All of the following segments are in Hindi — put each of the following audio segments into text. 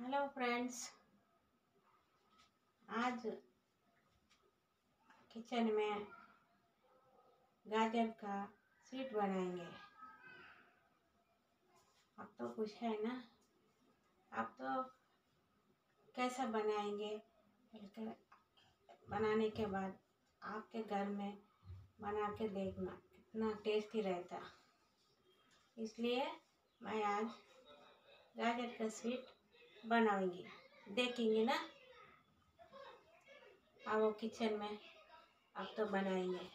हेलो फ्रेंड्स आज किचन में गाजर का स्वीट बनाएँगे। अब तो कुछ है ना। अब तो कैसा बनाएँगे? बनाने के बाद आपके घर में बना के देखना, कितना टेस्टी रहता। इसलिए मैं आज गाजर का स्वीट बनाऊँगी। देखेंगे ना? अब वो किचन में अब तो बनाएँगे।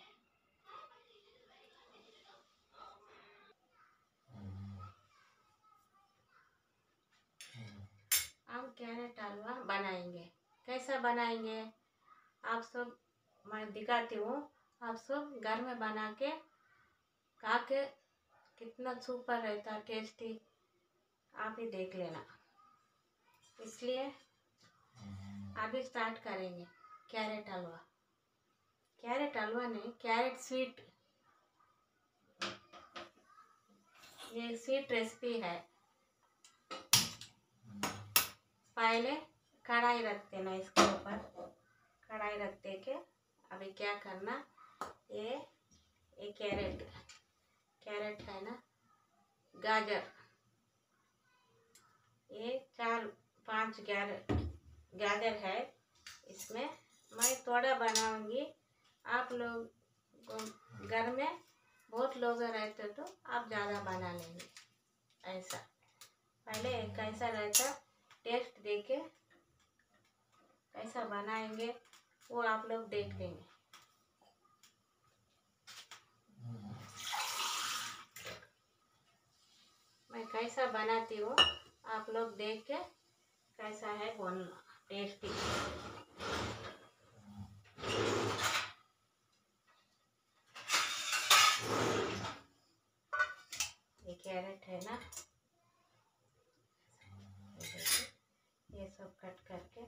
हम कैरेट हलवा बनाएँगे। कैसा बनाएँगे? आप सब, मैं दिखाती हूँ। आप सब घर में बना के खा के कितना सुपर रहता टेस्टी आप ही देख लेना। इसलिए अभी स्टार्ट करेंगे। कैरेट हलवा। कैरेट हलवा नहीं कैरेट स्वीट ये स्वीट रेसिपी है। पहले कढ़ाई रख देना इसके ऊपर। कढ़ाई रख दे के अभी क्या करना, ये ये कैरेट कैरेट है ना? गाजर ये चार पाँच गाजर गाजर है। इसमें मैं थोड़ा बनाऊँगी। आप लोग, घर में बहुत लोग रहते तो आप ज़्यादा बना लेंगे। ऐसा। पहले कैसा रहता, टेस्ट देके कैसा बनाएँगे, वो आप लोग देख लेंगे। मैं कैसा बनाती हूँ, आप लोग देख के कैसा है बोलना टेस्टी ये कैरेट है ना? ये सब कट करके।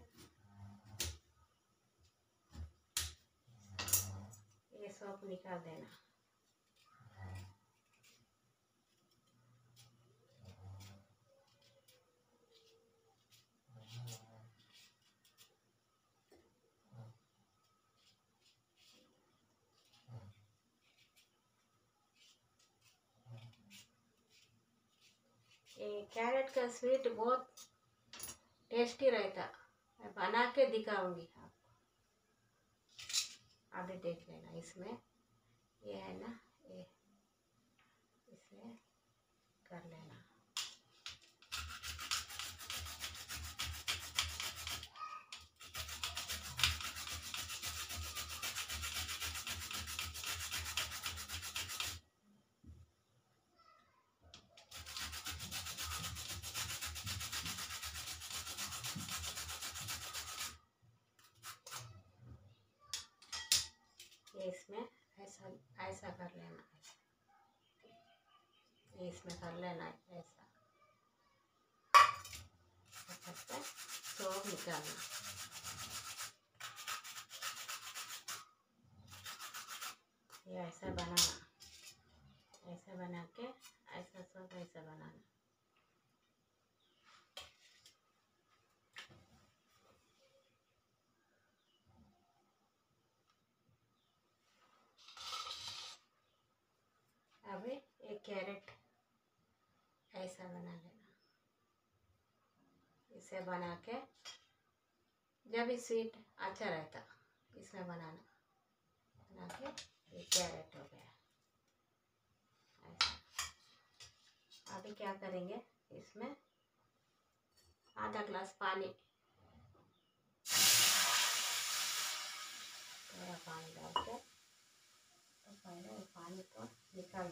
ये सब निकाल देना। ये कैरेट का स्वीट बहुत टेस्टी रहता। मैं बना के दिखाऊँगी आपको। अभी देख लेना इसमें। ये है ना, ये इसमें कर लेना। ये इसमें ऐसा ऐसा कर लेना ये इसमें कर लेना, ऐसा। करके सब निकालना। ये ऐसा बनाना। ऐसा बना के, ऐसा सब ऐसा बनाना। अभी एक कैरेट ऐसा बना लेना। इसे बना के, जब भी स्वीट अच्छा रहता, इसमें बनाना। बना के, ये कैरेट हो गया। ऐसा। अभी क्या करेंगे? इसमें आधा ग्लास पानी। थोड़ा पानी डाल के पहले पानी को निकाल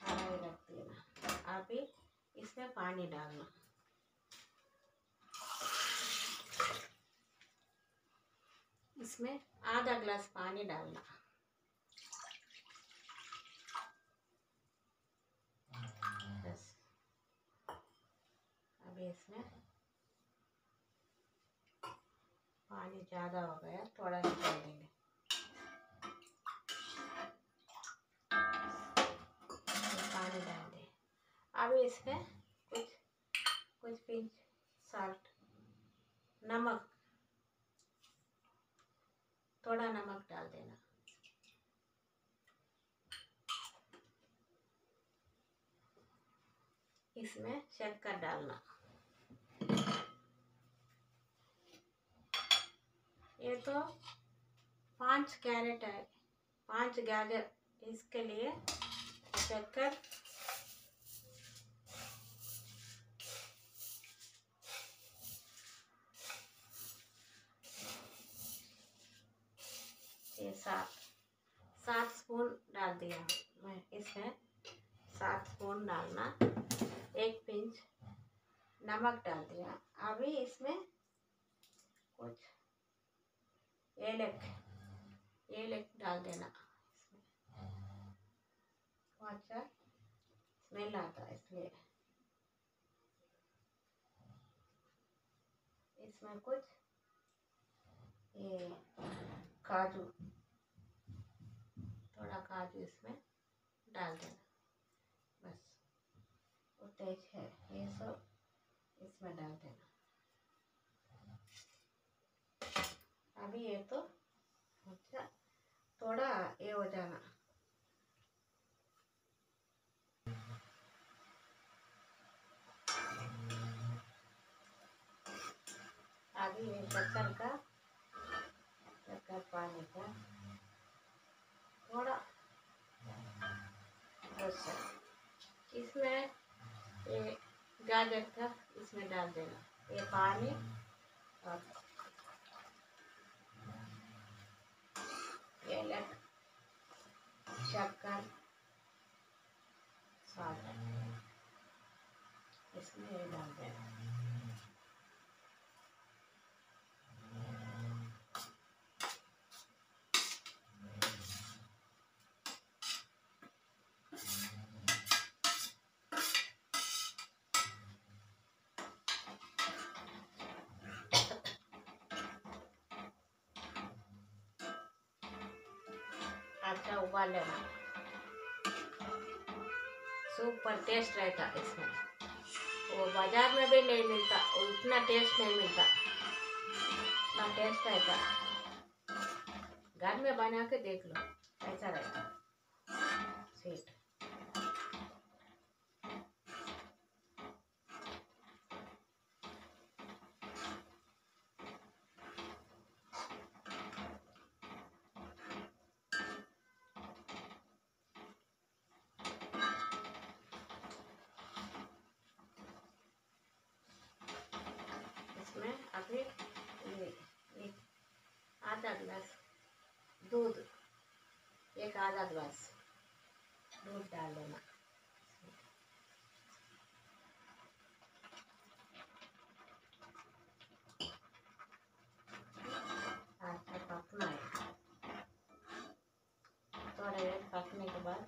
कढ़ाई रख देना। अभी इसमें पानी डालना। इसमें आधा ग्लास पानी डालना बस अभी इसमें। पानी ज़्यादा हो गया, थोड़ा निकाल देंगे पानी डाल दें। अभी इसमें कुछ कुछ पिंच साल्ट नमक, थोड़ा नमक डाल देना। इसमें शक्कर डालना। ये तो पाँच कैरेट है, पाँच गाजर। इसके लिए शक्कर ये सात सात स्पून डाल दिया मैं। इसमें सात स्पून डालना। एक पिंच नमक डाल दिया। अभी इसमें कुछ एलक एलक डाल देना। अच्छा स्मेल आता है इसलिए। इसमें कुछ? ये काजू। थोड़ा काजू इसमें डाल देना। बस वो तेज है। ये सब इसमें डाल देना। अभी ये तो अच्छा थोड़ा ये हो जाना। अभी ये शक्कर का शक्कर पानी का थोड़ा अच्छा। इसमें ये गाजर का इसमें डाल देना। ये पानी और ये लग शक्कर स्वाद इसमें डाल अच्छा उबाल लेना सूप पर टेस्ट रहता इसमें। वो बाज़ार में भी नहीं मिलता उतना टेस्ट नहीं मिलता। इतना टेस्ट रहता। घर में बना के देख लो, ऐसा रहता स्वीट अभी ये एक आधा ग्लास दूध एक आधा गिलास दूध डाल देना अच्छा पकना है थोड़ा देर पकने के बाद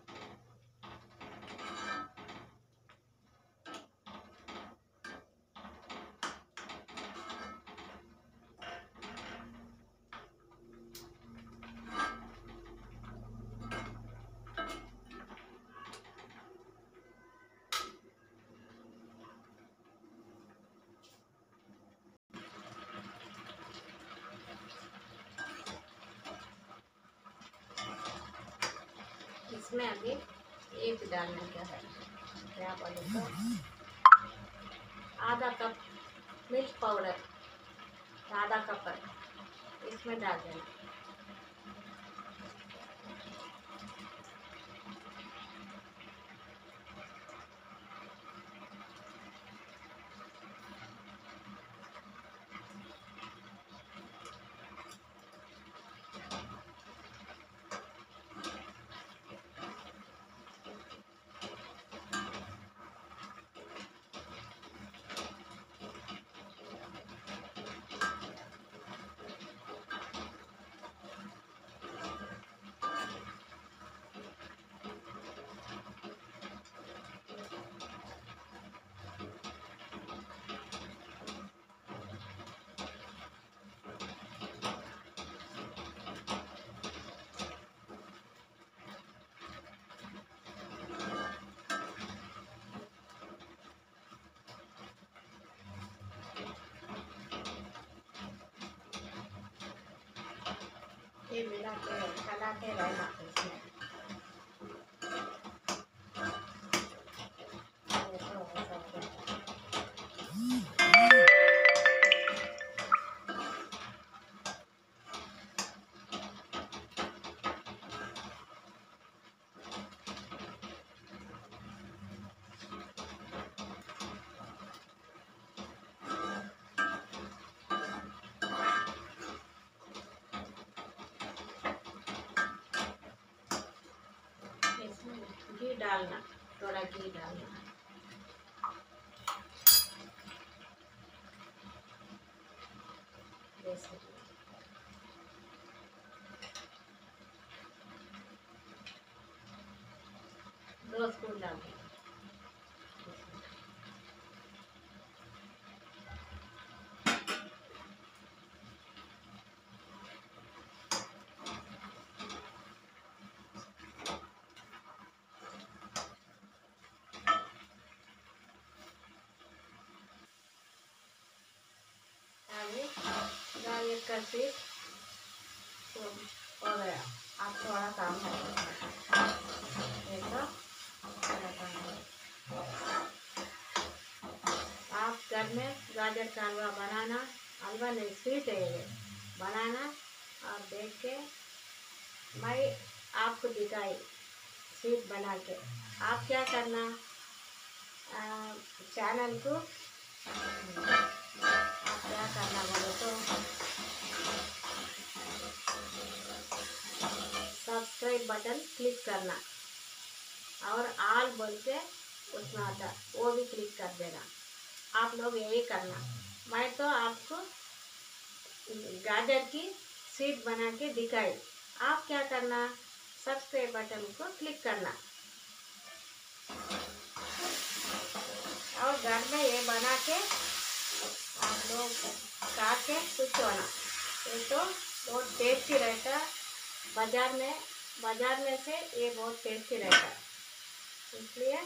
इसमें अभी एक डालने का है। क्या बोले तो आधा कप मिल्क पाउडर, आधा कप इसमें डाल देना। घी मिला के चलाते रहना इसमें देखो डालना थोड़ा घी डालना जैसे दो स्पून डाल दें आगे गाजर का तो हो गया अब थोड़ा काम है। आप घर में गाजर का हलवा बनाना, हलवा नहीं स्वीट है बनाना और देख के मैं आपको दिखाई स्वीट बना के। आप क्या करना चैनल को, आप क्या करना बोलो तो सब्सक्राइब बटन क्लिक करना। और आल बोल के उसमें आता वो भी क्लिक कर देना। आप लोग यही करना। मैं तो आपको गाजर की सीट बना के दिखाई। आप क्या करना? सब्सक्राइब बटन को क्लिक करना। और घर में ये बना के आप लोग खा के खुश होना ये तो बहुत टेस्टी रहता बाज़ार में बाज़ार में से ये बहुत टेस्टी रहता इसलिए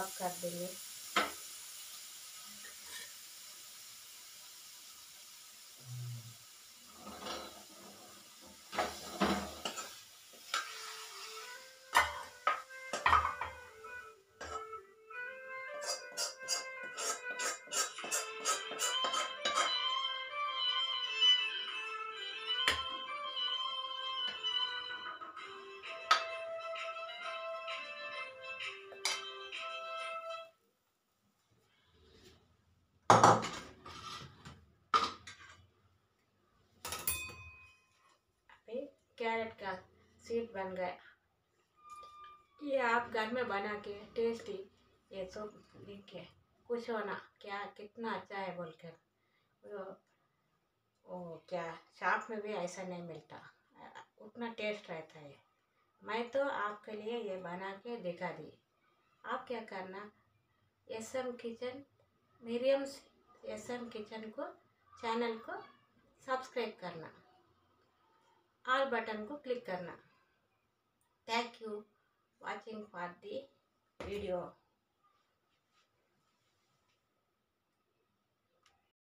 आप कर देंगे। कैरेट का सीट बन गया। ये आप घर में बना के टेस्टी ये सब लिख के खुश होना क्या कितना अच्छा है बोलकर। वो वो क्या शॉप में भी ऐसा नहीं मिलता। उतना टेस्ट रहता है। मैं तो आपके लिए ये बना के दिखा दी। आप क्या करना S M kitchen mediums S M kitchen को, चैनल को सब्सक्राइब करना। ऑल बटन को क्लिक करना। Thank you watching for the video